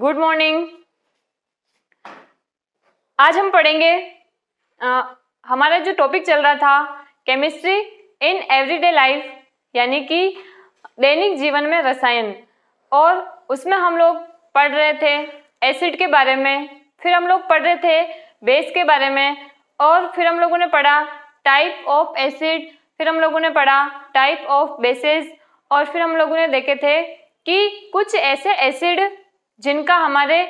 Good morning आज हम पढ़ेंगे आ, हमारा जो टॉपिक चल रहा था केमिस्ट्री इन एवरीडे लाइफ यानी कि दैनिक जीवन में रसायन। और उसमें हम लोग पढ़ रहे थे एसिड के बारे में फिर हम लोग पढ़ रहे थे बेस के बारे में और फिर हम लोगों ने पढ़ा टाइप ऑफ़ एसिड फिर हम लोगों ने पढ़ा टाइप ऑफ़ बेसिस और फिर हम लोगों ने देखे थे कि कुछ ऐसे एसिड जिनका हमारे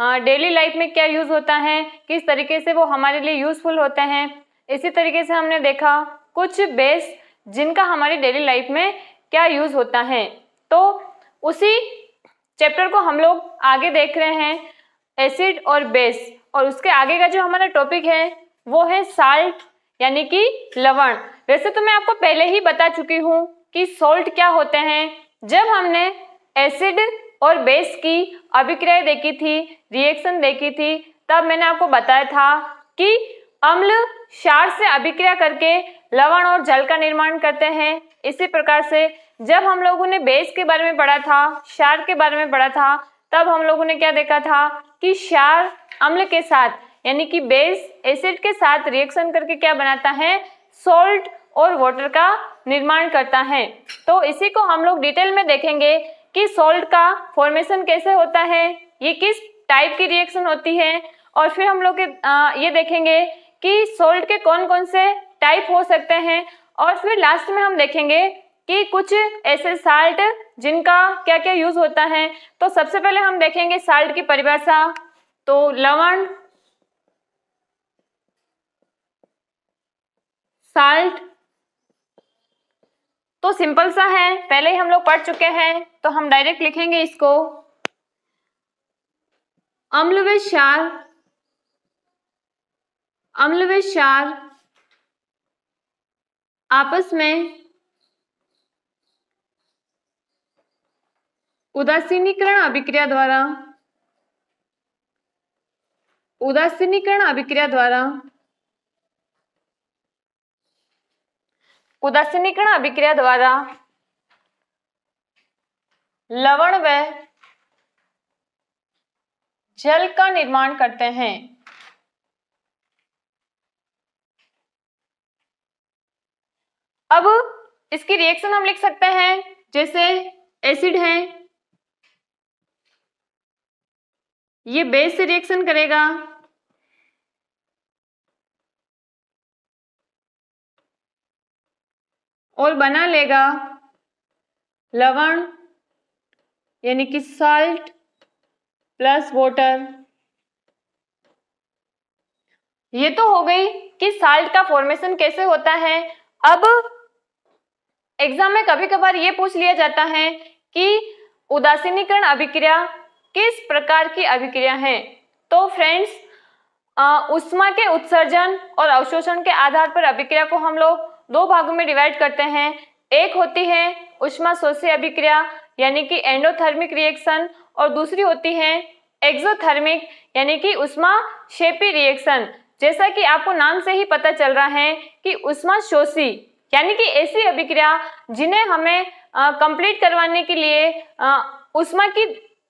डेली लाइफ में क्या यूज़ होता है, किस तरीके से वो हमारे लिए यूज़फुल होते हैं, इसी तरीके से हमने देखा कुछ बेस जिनका हमारी डेली लाइफ में क्या यूज़ होता है। तो उसी चैप्टर को हम लोग आगे देख रहे हैं एसिड और बेस और उसके आगे का जो हमारा टॉपिक है, वो है साल्ट यानी कि लवण। वैसे तो मैं आपको पहले ही बता चुकी हूँ कि सॉल्ट क्या होते हैं। जब हमने एसिड और बेस की अभिक्रिया देखी थी रिएक्शन देखी थी, तब मैंने आपको बताया था कि अम्ल क्षार से अभिक्रिया करके लवण और जल का निर्माण करते हैं। इसी प्रकार से जब हम लोगों ने बेस के बारे में पढ़ा था, क्षार के बारे में पढ़ा था, तब हम लोगों ने क्या देखा था कि क्षार अम्ल के साथ, यानी कि बेस एसिड के साथ रिएक्शन करके क्या बनाता है? सोल्ट और वाटर का निर्माण करता है। तो इसी को हम लोग डिटेल में देखेंगे कि सॉल्ट का फॉर्मेशन कैसे होता है? ये किस टाइप की रिएक्शन होती है? और फिर हम लोग ये देखेंगे कि सॉल्ट के कौन कौन से टाइप हो सकते हैं। और फिर लास्ट में हम देखेंगे कि कुछ ऐसे साल्ट जिनका क्या क्या यूज़ होता है। तो सबसे पहले हम देखेंगे साल्ट की परिभाषा। तो लवण साल्ट तो सिंपल सा है। पहले ही हम लोग पढ़ चुके हैं तो हम डायरेक्ट लिखेंगे इसको। अम्ल व क्षार अम्ल व क्षार आपस में उदासीनीकरण अभिक्रिया द्वारा, उदासीनीकरण अभिक्रिया द्वारा उदासीनीकरण अभिक्रिया द्वारा। लवण व जल का निर्माण करते हैं। अब इसकी रिएक्शन हम लिख सकते हैं, जैसे एसिड है। ये बेस से रिएक्शन करेगा। और बना लेगा लवण, यानी कि साल्ट प्लस वाटर ये तो हो गई कि साल्ट का फॉर्मेशन कैसे होता है? अब एग्ज़ाम में कभी कभार ये पूछ लिया जाता है कि उदासीनीकरण अभिक्रिया किस प्रकार की अभिक्रिया है? तो फ्रेंड्स उष्मा के उत्सर्जन और अवशोषण के आधार पर अभिक्रिया को हम लोग दो भागों में डिवाइड करते हैं। एक होती है उष्मा शोषी अभिक्रिया, यानी कि एंडोथर्मिक रिएक्शन और दूसरी होती है एक्सोथर्मिक यानी कि उष्मा शेपी रिएक्शन जैसा कि आपको नाम से ही पता चल रहा है कि उष्मा शोषी, यानी कि ऐसी अभिक्रिया जिन्हें हमें कंप्लीट करवाने के लिए उष्मा की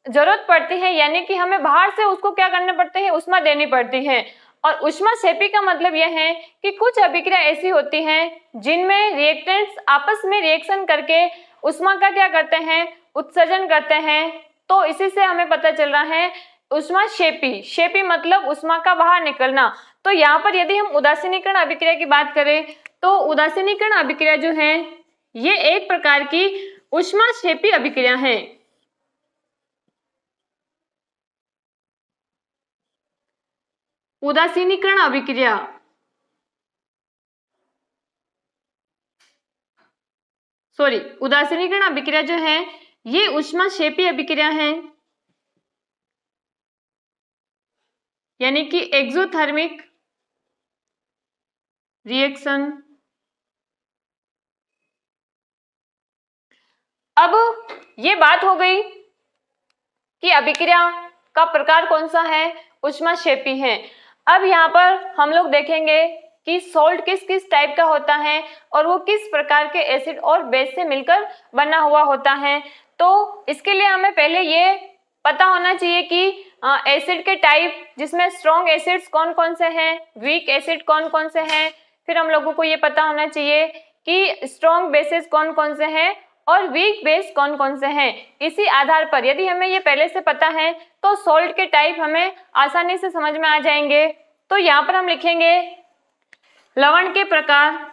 ज़रूरत पड़ती है, यानी कि हमें बाहर से उसको क्या करने पड़ते हैं? उष्मा देनी पड़ती है। और उष्मा शेपी का मतलब यह है कि कुछ अभिक्रिया ऐसी होती हैं जिनमें रिएक्टेंट्स आपस में रिएक्शन करके उष्मा का क्या करते हैं? उत्सर्जन करते हैं। तो इसी से हमें पता चल रहा है, उष्मा शेपी शेपी मतलब उष्मा का बाहर निकलना। तो यहाँ पर यदि हम उदासीनीकरण अभिक्रिया की बात करें तो उदासीनीकरण अभिक्रिया जो है, ये एक प्रकार की उष्मा शेपी अभिक्रिया है। उदासीनीकरण अभिक्रिया। सॉरी उदासीनीकरण अभिक्रिया जो है, ये उष्मा शेपी अभिक्रिया है। यानी कि एक्सोथर्मिक रिएक्शन अब ये बात हो गई कि अभिक्रिया का प्रकार कौन सा है, उष्मा शेपी है। अब यहाँ पर हम लोग देखेंगे कि सॉल्ट किस किस टाइप का होता है और वो किस प्रकार के एसिड और बेस से मिलकर बना हुआ होता है। तो इसके लिए हमें पहले ये पता होना चाहिए कि एसिड के टाइप जिसमें स्ट्रॉन्ग एसिड्स कौन कौन से हैं वीक एसिड कौन कौन से हैं। फिर हम लोगों को ये पता होना चाहिए कि स्ट्रॉन्ग बेसिस कौन कौन से हैं और वीक बेस कौन कौन से हैं? इसी आधार पर यदि हमें ये पहले से पता है तो सोल्ट के टाइप हमें आसानी से समझ में आ जाएँगे। तो यहाँ पर हम लिखेंगे, लवण के प्रकार।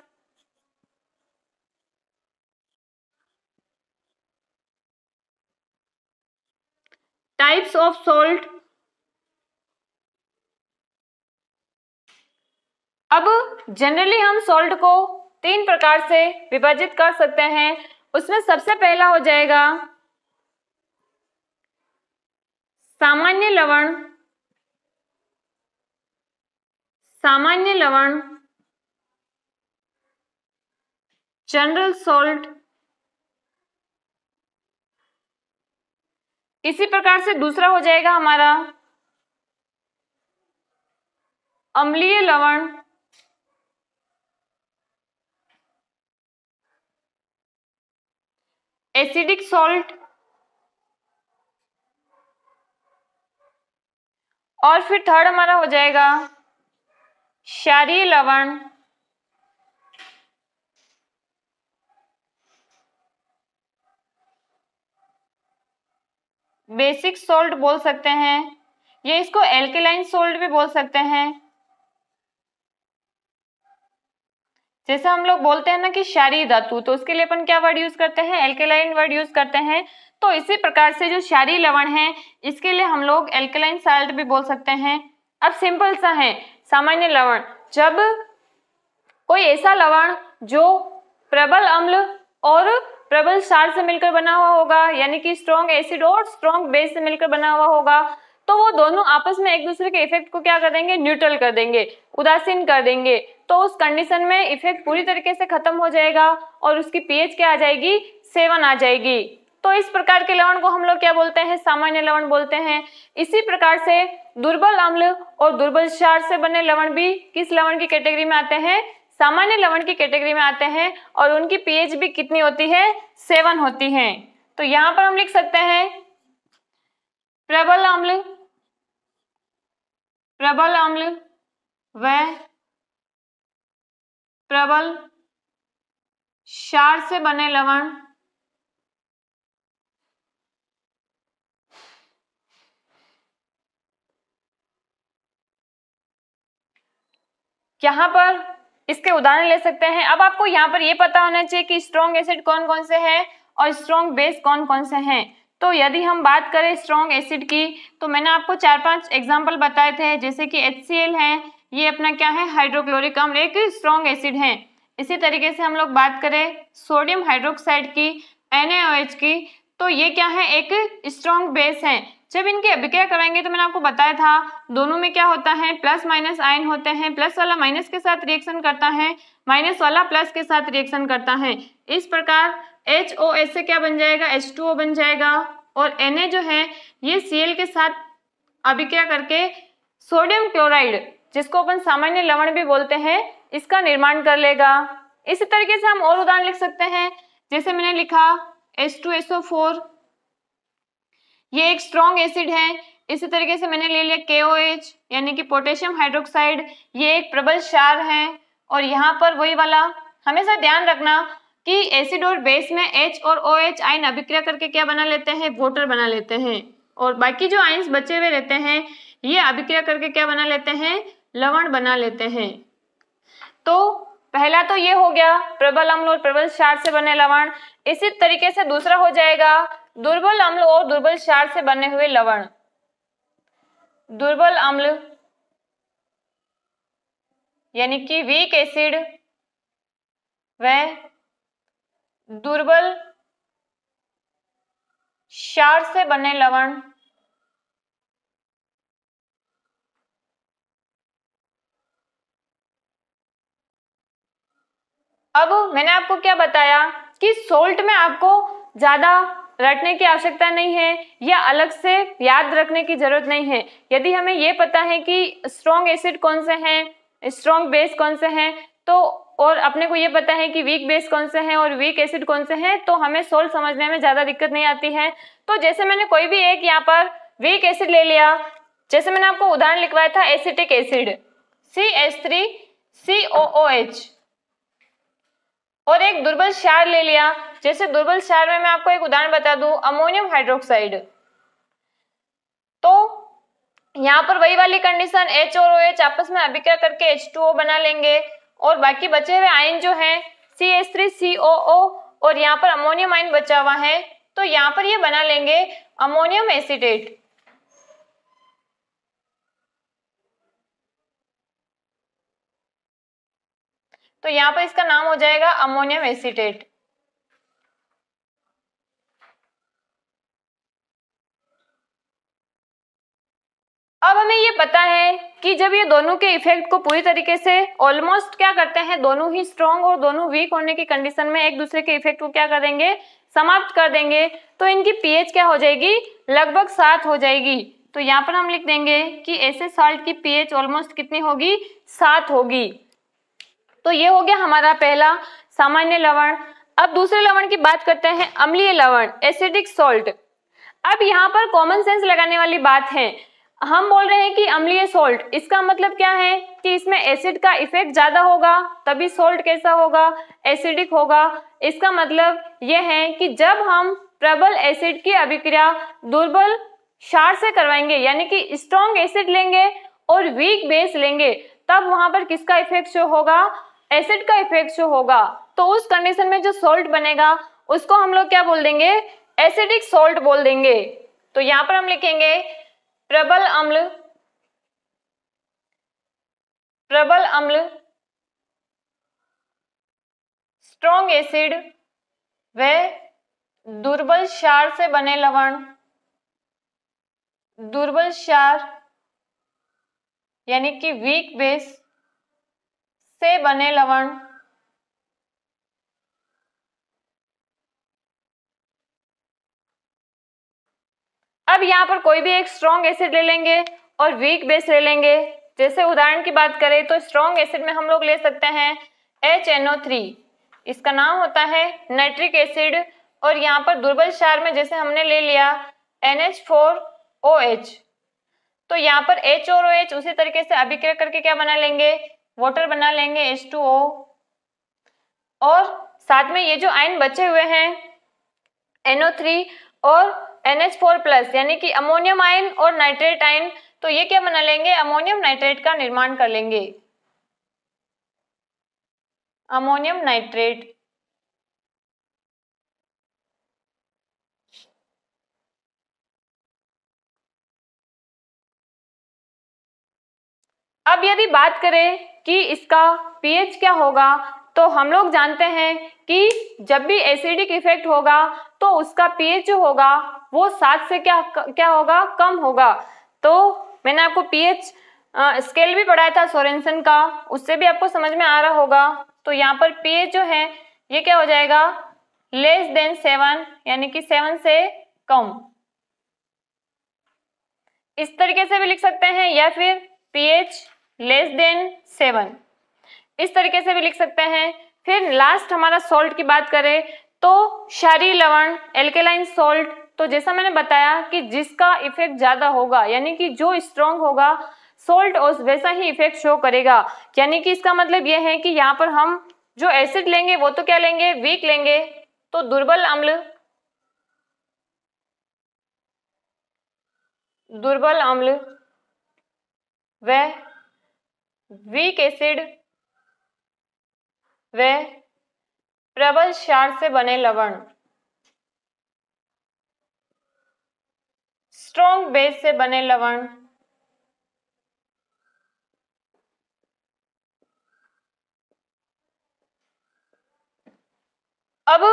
टाइप्स ऑफ़ सोल्ट अब जनरली हम सॉल्ट को तीन प्रकार से विभाजित कर सकते हैं। उसमें सबसे पहला हो जाएगा सामान्य लवण। सामान्य लवण। जनरल सॉल्ट इसी प्रकार से दूसरा हो जाएगा हमारा अम्लीय लवण। एसिडिक सॉल्ट और फिर थर्ड हमारा हो जाएगा क्षारीय लवण। बेसिक सोल्ट बोल सकते हैं। या इसको एल्केलाइन सोल्ट भी बोल सकते हैं। जैसे हम लोग बोलते हैं ना कि क्षारीय धातु तो उसके लिए अपन क्या वर्ड यूज़ करते हैं? एल्केलाइन वर्ड यूज़ करते हैं। तो इसी प्रकार से जो क्षारीय लवण है, इसके लिए हम लोग एल्केलाइन साल्ट भी बोल सकते हैं। अब सिंपल सा है, सामान्य लवण। जब कोई ऐसा लवण जो प्रबल अम्ल और प्रबल क्षार से मिलकर बना हुआ होगा, यानी कि स्ट्रॉन्ग एसिड और स्ट्रॉन्ग बेस से मिलकर बना हुआ होगा तो वो दोनों आपस में एक दूसरे के इफ़ेक्ट को क्या कर देंगे? न्यूट्रल कर देंगे, उदासीन कर देंगे। तो उस कंडीशन में इफ़ेक्ट पूरी तरीके से खत्म हो जाएगा और उसकी पीएच क्या आ जाएगी? सेवन आ जाएगी। तो इस प्रकार के लवण को हम लोग क्या बोलते हैं? सामान्य लवण बोलते हैं। इसी प्रकार से दुर्बल अम्ल और दुर्बल क्षार से बने लवण भी किस लवण की कैटेगरी में आते हैं? सामान्य लवण की कैटेगरी में आते हैं और उनकी पीएच भी कितनी होती है? सेवन होती है। तो यहाँ पर हम लिख सकते हैं, प्रबल अम्ल प्रबल अम्ल व प्रबल क्षार से बने लवण, यहाँ पर इसके उदाहरण ले सकते हैं। अब आपको यहाँ पर ये पता होना चाहिए कि स्ट्रॉन्ग एसिड कौन कौन से हैं और स्ट्रॉन्ग बेस कौन कौन से हैं। तो यदि हम बात करें स्ट्रॉन्ग एसिड की तो मैंने आपको चार पाँच एग्ज़ाम्पल बताए थे, जैसे कि एच है ये अपना क्या है? हाइड्रोक्लोरिक अम्ल एक स्ट्रॉन्ग एसिड है। इसी तरीके से हम लोग बात करें सोडियम हाइड्रोक्साइड की एन की तो ये क्या है? एक स्ट्रॉन्ग बेस है। जब इनकी अभिक्रिया कराएँगे तो मैंने आपको बताया था, दोनों में क्या होता है? प्लस माइनस आयन होते हैं। प्लस वाला माइनस के साथ रिएक्शन करता है माइनस वाला प्लस के साथ रिएक्शन करता है। इस प्रकार एच ओ एस से क्या बन जाएगा? एच टू ओ बन जाएगा। और एन ए जो है, ये सी एल के साथ अभिक्रिया करके सोडियम क्लोराइड जिसको अपन सामान्य लवण भी बोलते हैं, इसका निर्माण कर लेगा। इसी तरीके से हम और उदाहरण लिख सकते हैं। जैसे मैंने लिखा S two S O four ये एक स्ट्रॉन्ग एसिड है। इसी तरीके से मैंने ले लिया KOH यानी कि पोटेशियम हाइड्रोक्साइड ये एक प्रबल क्षार है। और यहाँ पर वही वाला, हमेशा ध्यान रखना कि एसिड और बेस में H और ओ OH आयन अभिक्रिया करके क्या बना लेते हैं? वोटर बना लेते हैं। और बाकी जो आयन्स बचे हुए रहते हैं, ये अभिक्रिया करके क्या बना लेते हैं? लवण बना लेते हैं। तो पहला तो ये हो गया, प्रबल अम्ल और प्रबल क्षार से बने लवण। इसी तरीके से दूसरा हो जाएगा, दुर्बल अम्ल और दुर्बल क्षार से बने हुए लवण। दुर्बल अम्ल, यानी कि वीक एसिड व दुर्बल क्षार से बने लवण अब मैंने आपको क्या बताया कि सोल्ट में आपको ज़्यादा रटने की आवश्यकता नहीं है, या अलग से याद रखने की ज़रूरत नहीं है। यदि हमें ये पता है कि स्ट्रॉन्ग एसिड कौन से हैं स्ट्रॉन्ग बेस कौन से हैं तो और अपने को ये पता है कि वीक बेस कौन से हैं और वीक एसिड कौन से हैं तो हमें सोल्ट समझने में ज़्यादा दिक्कत नहीं आती है। तो जैसे मैंने कोई भी एक यहाँ पर वीक एसिड ले लिया, जैसे मैंने आपको उदाहरण लिखवाया था acetic acid C H three C O O H और एक दुर्बल क्षार ले लिया। जैसे दुर्बल क्षार में मैं आपको एक उदाहरण बता दूँ, अमोनियम हाइड्रोक्साइड तो यहाँ पर वही वाली कंडीशन एच और OH आपस में अभिक्रिया करके H2O बना लेंगे। और बाकी बचे हुए आयन जो है सी एस थ्री सी ओ ओ और यहाँ पर अमोनियम आयन बचा हुआ है। तो यहाँ पर ये बना लेंगे अमोनियम एसिटेट तो यहाँ पर इसका नाम हो जाएगा अमोनियम एसिटेट। अब हमें ये पता है कि जब ये दोनों के इफ़ेक्ट को पूरी तरीके से ऑलमोस्ट क्या करते हैं, दोनों ही स्ट्रॉन्ग और दोनों वीक होने की कंडीशन में एक दूसरे के इफ़ेक्ट को क्या करेंगे, समाप्त कर देंगे। तो इनकी पीएच क्या हो जाएगी? लगभग सात हो जाएगी। तो यहाँ पर हम लिख देंगे कि ऐसे साल्ट की पीएच ऑलमोस्ट कितनी होगी? सात होगी। तो ये हो गया हमारा पहला सामान्य लवण। अब दूसरे लवण की बात करते हैं, अम्लीय लवण एसिडिक सॉल्ट अब यहाँ पर कॉमन सेंस लगाने वाली बात है। हम बोल रहे हैं कि अम्लीय सोल्ट इसका मतलब क्या है? कि इसमें एसिड का इफ़ेक्ट ज़्यादा होगा, तभी सोल्ट कैसा होगा? एसिडिक होगा। इसका मतलब यह है कि जब हम प्रबल एसिड की अभिक्रिया दुर्बल क्षार से करवाएँगे, यानी कि स्ट्रॉन्ग एसिड लेंगे और वीक बेस लेंगे, तब वहाँ पर किसका इफ़ेक्ट शो होगा? एसिड का इफ़ेक्ट जो होगा तो उस कंडीशन में जो सोल्ट बनेगा, उसको हम लोग क्या बोल देंगे? एसिडिक सोल्ट बोल देंगे। तो यहाँ पर हम लिखेंगे, प्रबल अम्ल प्रबल अम्ल स्ट्रॉन्ग एसिड व दुर्बल क्षार से बने लवण, दुर्बल क्षार, यानी कि वीक बेस से बने लवण। अब यहाँ पर कोई भी एक स्ट्रॉन्ग एसिड ले लेंगे और वीक बेस ले लेंगे। जैसे उदाहरण की बात करें तो स्ट्रॉन्ग एसिड में हम लोग ले सकते हैं HNO3 इसका नाम होता है नाइट्रिक एसिड और यहाँ पर दुर्बल क्षार में जैसे हमने ले लिया NH4OH तो यहाँ पर H और OH उसी तरीके से अभिक्रिया करके क्या बना लेंगे? वाटर बना लेंगे H2O और साथ में ये जो आयन बचे हुए हैं NO3 और NH4 प्लस यानी कि अमोनियम आयन और नाइट्रेट आयन तो ये क्या बना लेंगे? अमोनियम नाइट्रेट का निर्माण कर लेंगे। अमोनियम नाइट्रेट अब यदि बात करें कि इसका पीएच क्या होगा? तो हम लोग जानते हैं कि जब भी एसिडिक इफ़ेक्ट होगा तो उसका पीएच जो होगा, वो सात से क्या क्या होगा? कम होगा। तो मैंने आपको पीएच स्केल भी पढ़ाया था सोरेंसन का, उससे भी आपको समझ में आ रहा होगा। तो यहाँ पर पीएच जो है, ये क्या हो जाएगा? लेस देन सेवन यानी कि सेवन से कम। इस तरीके से भी लिख सकते हैं या फिर पीएच लेस देन सेवन। इस तरीके से भी लिख सकते हैं। फिर लास्ट हमारा सॉल्ट की बात करें तो क्षारीय लवण एल्केलाइन सॉल्ट तो जैसा मैंने बताया कि जिसका इफ़ेक्ट ज़्यादा होगा, यानी कि जो स्ट्रॉन्ग होगा सोल्ट और वैसा ही इफ़ेक्ट शो करेगा। यानी कि इसका मतलब यह है कि यहाँ पर हम जो एसिड लेंगे, वो तो क्या लेंगे? वीक लेंगे। तो दुर्बल अम्ल दुर्बल अम्ल व वीक एसिड व प्रबल क्षार से बने लवण। स्ट्रॉन्ग बेस से बने लवण। अब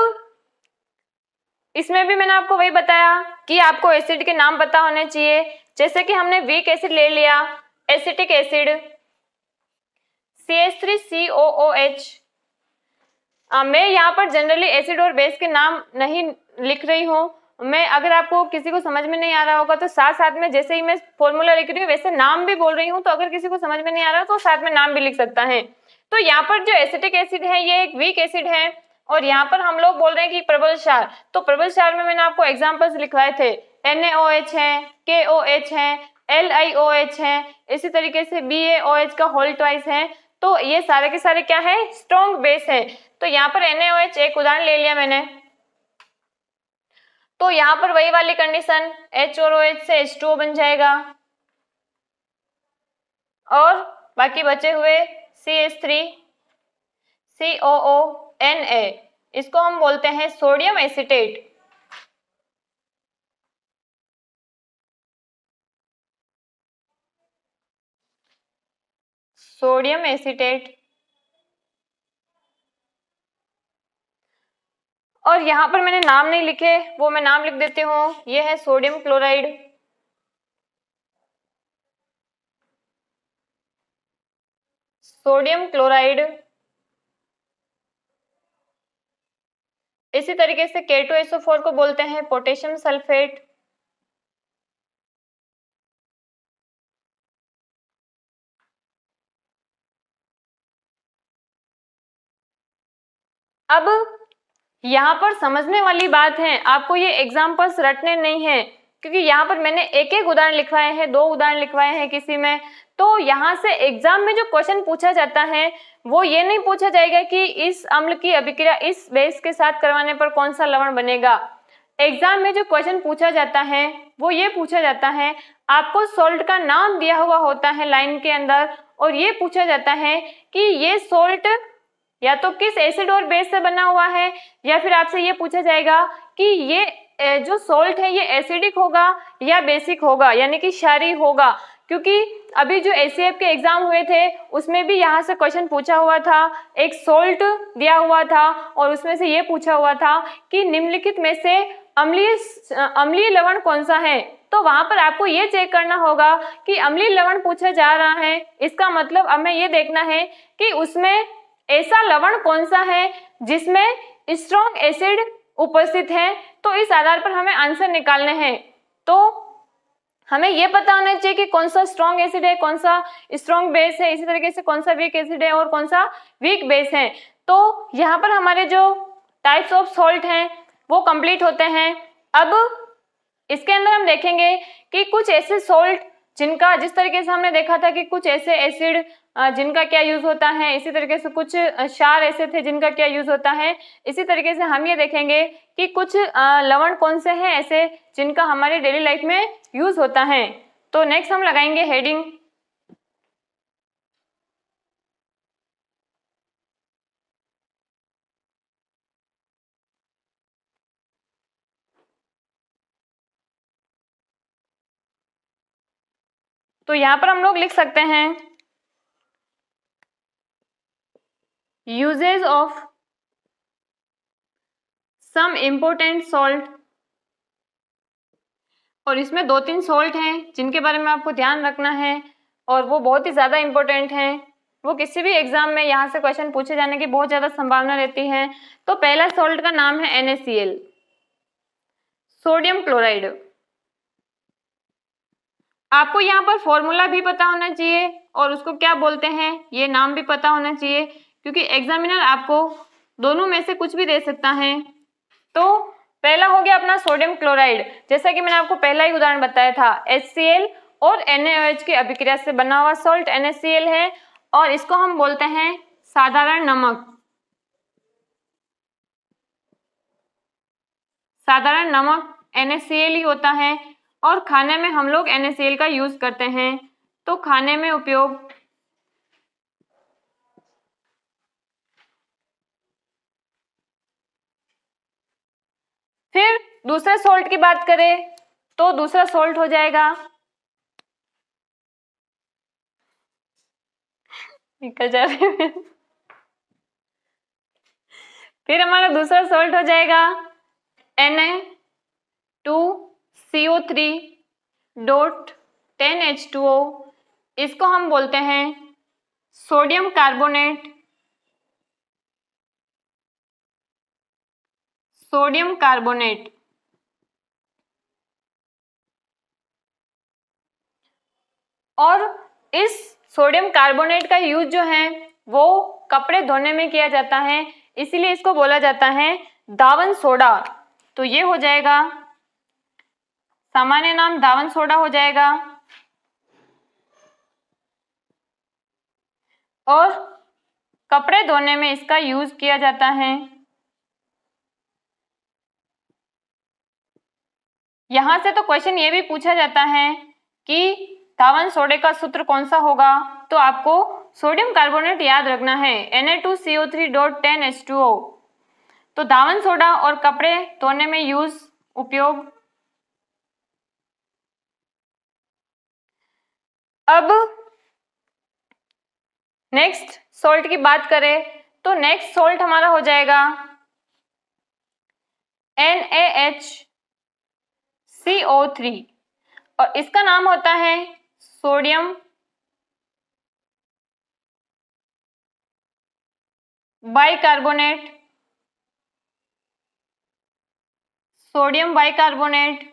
इसमें भी मैंने आपको वही बताया कि आपको एसिड के नाम पता होने चाहिए। जैसे कि हमने वीक एसिड ले लिया, acetic acid. C H three C O O H मैं यहाँ पर जनरली एसिड और बेस के नाम नहीं लिख रही हूँ। मैं अगर आपको किसी को समझ में नहीं आ रहा होगा तो साथ साथ में जैसे ही मैं फॉर्मूला लिख रही हूँ, वैसे नाम भी बोल रही हूँ तो अगर किसी को समझ में नहीं आ रहा तो साथ में नाम भी लिख सकता है। तो यहाँ पर जो एसिटिक एसिड है, ये एक वीक एसिड है, और यहाँ पर हम लोग बोल रहे हैं कि प्रबल क्षार। तो प्रबल क्षार में मैंने आपको एग्जाम्पल्स लिखवाए थे। NaOH है KOH है LiOH है, इसी तरीके से BaOH का होल ट्वाइस है। तो ये सारे के सारे क्या है? स्ट्रॉन्ग बेस है। तो यहाँ पर NaOH एक उदाहरण ले लिया मैंने। तो यहाँ पर वही वाली कंडीशन एच और से H2O बन जाएगा। और बाकी बचे हुए CH3 एन ए इसको हम बोलते हैं सोडियम एसिटेट सोडियम एसिटेट। और यहाँ पर मैंने नाम नहीं लिखे, वो मैं नाम लिख देती हूँ। ये है सोडियम क्लोराइड। Sodium chloride. इसी तरीके से K2SO4 को बोलते हैं, पोटेशियम सल्फेट। अब यहाँ पर समझने वाली बात है, आपको ये एग्जाम्पल्स रटने नहीं है, क्योंकि यहाँ पर मैंने एक एक उदाहरण लिखवाए हैं, दो उदाहरण लिखवाए हैं किसी में। तो यहाँ से एग्ज़ाम में जो क्वेश्चन पूछा जाता है, वो ये नहीं पूछा जाएगा कि इस अम्ल की अभिक्रिया इस बेस के साथ करवाने पर कौन सा लवण बनेगा। एग्ज़ाम में जो क्वेश्चन पूछा जाता है, वो ये पूछा जाता है, आपको सोल्ट का नाम दिया हुआ होता है लाइन के अंदर, और ये पूछा जाता है कि ये सोल्ट या तो किस एसिड और बेस से बना हुआ है, या फिर आपसे ये पूछा जाएगा कि ये जो सोल्ट है, ये एसिडिक होगा या बेसिक होगा, यानी कि क्षारी होगा? क्योंकि अभी जो एस के एग्ज़ाम हुए थे, उसमें भी यहाँ से क्वेश्चन पूछा हुआ था, एक सोल्ट दिया हुआ था, और उसमें से ये पूछा हुआ था कि निम्नलिखित में से अम्लीय अम्लीय लवण कौन सा है? तो वहाँ पर आपको ये चेक करना होगा कि अम्लीय लवण पूछा जा रहा है, इसका मतलब हमें ये देखना है कि उसमें ऐसा लवण कौन सा है जिसमें स्ट्रॉन्ग एसिड उपस्थित है? तो इस आधार पर हमें आंसर निकालने हैं। तो हमें यह पता होना चाहिए कि कौन सा स्ट्रॉन्ग एसिड है, कौन सा स्ट्रॉन्ग बेस है। इसी तरीके से कौन सा वीक एसिड है और कौन सा वीक बेस है। तो यहाँ पर हमारे जो टाइप्स ऑफ़ सॉल्ट हैं, वो कंप्लीट होते हैं। अब इसके अंदर हम देखेंगे कि कुछ ऐसे सॉल्ट जिनका जिस तरीके से हमने देखा था कि कुछ ऐसे एसिड जिनका क्या यूज़ होता है, इसी तरीके से कुछ क्षार ऐसे थे जिनका क्या यूज़ होता है। इसी तरीके से हम ये देखेंगे कि कुछ लवण कौन से हैं ऐसे जिनका हमारे डेली लाइफ में यूज़ होता है। तो नेक्स्ट हम लगाएँगे हेडिंग तो यहाँ पर हम लोग लिख सकते हैं uses of some important salt. और इसमें दो तीन सॉल्ट हैं, जिनके बारे में आपको ध्यान रखना है, और वो बहुत ही ज़्यादा इंपॉर्टेंट हैं। वो किसी भी एग्ज़ाम में यहाँ से क्वेश्चन पूछे जाने की बहुत ज़्यादा संभावना रहती है। तो पहला सॉल्ट का नाम है NaCl सोडियम क्लोराइड आपको यहाँ पर फॉर्मूला भी पता होना चाहिए, और उसको क्या बोलते हैं, ये नाम भी पता होना चाहिए। क्योंकि एग्जामिनर आपको दोनों में से कुछ भी दे सकता है। तो पहला हो गया अपना सोडियम क्लोराइड जैसा कि मैंने आपको पहला ही उदाहरण बताया था HCl और NaOH की अभिक्रिया से बना हुआ सॉल्ट NaCl है और इसको हम बोलते हैं साधारण नमक। साधारण नमक NaCl ही होता है और खाने में हम लोग NaCl का यूज़ करते हैं। तो खाने में उपयोग फिर दूसरे सोल्ट की बात करें तो दूसरा सोल्ट हो जाएगा। निकल जा रहे फिर हमारा दूसरा सोल्ट हो जाएगा। N A two C O three dot ten H two O इसको हम बोलते हैं सोडियम कार्बोनेट सोडियम कार्बोनेट। और इस सोडियम कार्बोनेट का यूज़ जो है, वो कपड़े धोने में किया जाता है। इसीलिए इसको बोला जाता है दावन सोडा। तो ये हो जाएगा। सामान्य नाम दावन सोडा हो जाएगा। और कपड़े धोने में इसका यूज़ किया जाता है। यहाँ से तो क्वेश्चन ये भी पूछा जाता है कि धावन सोडे का सूत्र कौन सा होगा? तो आपको सोडियम कार्बोनेट याद रखना है Na2CO3.10H2O तो धावन सोडा और कपड़े धोने में यूज़ उपयोग। अब नेक्स्ट सॉल्ट की बात करें तो नेक्स्ट सॉल्ट हमारा हो जाएगा NaH CO3 और इसका नाम होता है सोडियम बाइकार्बोनेट। Sodium bicarbonate.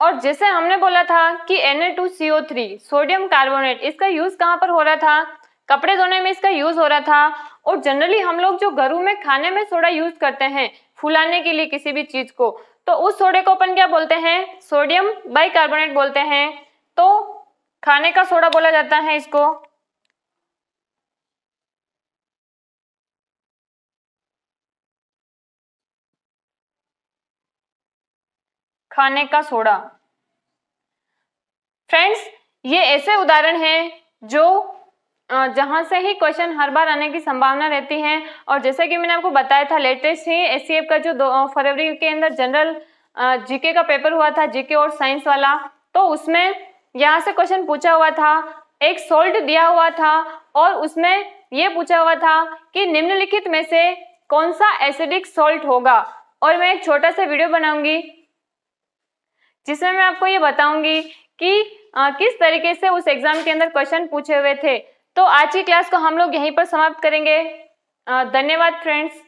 और जैसे हमने बोला था कि Na2CO3 सोडियम कार्बोनेट, इसका यूज़ कहाँ पर हो रहा था? कपड़े धोने में इसका यूज़ हो रहा था। और जनरली हम लोग जो घरों में खाने में सोडा यूज़ करते हैं, फुलाने के लिए किसी भी चीज़ को तो उस सोडे को अपन क्या बोलते हैं? सोडियम बाइकार्बोनेट बोलते हैं। तो खाने का सोडा बोला जाता है इसको। खाने का सोडा। फ्रेंड्स ये ऐसे उदाहरण हैं जो जहाँ से ही क्वेश्चन हर बार आने की संभावना रहती है। और जैसे कि मैंने आपको बताया था लेटेस्ट ही एस का जो दो फरवरी के अंदर जनरल जीके का पेपर हुआ था जीके और साइंस वाला तो उसमें यहाँ से क्वेश्चन पूछा हुआ था एक सोल्ट दिया हुआ था और उसमें ये पूछा हुआ था कि निम्नलिखित में से कौन सा एसिडिक सोल्ट होगा? और मैं एक छोटा सा वीडियो बनाऊँगी जिसमें मैं आपको ये बताऊँगी कि आ, किस तरीके से उस एग्ज़ाम के अंदर क्वेश्चन पूछे हुए थे। तो आज की क्लास को हम लोग यहीं पर समाप्त करेंगे। धन्यवाद फ्रेंड्स